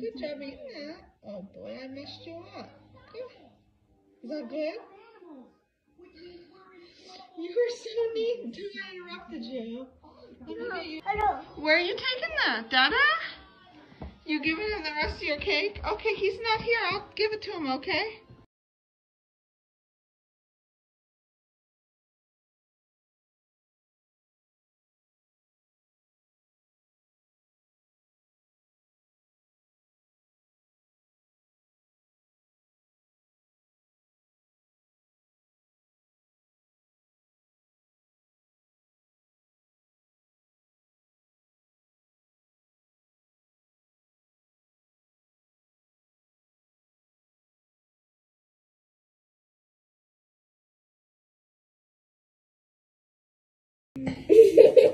Good job eating that. Oh boy, I messed you up. Good. Is that good? You were so neat until I interrupted you. Let me get you. Where are you taking that, Dada? You giving him the rest of your cake? Okay, he's not here. I'll give it to him, okay?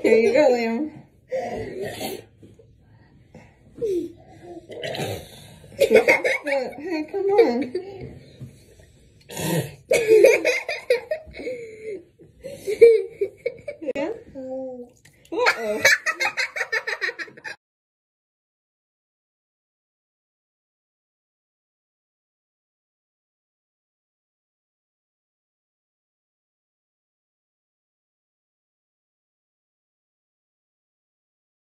Here you go, Liam. hey, come on. yeah? Uh-oh.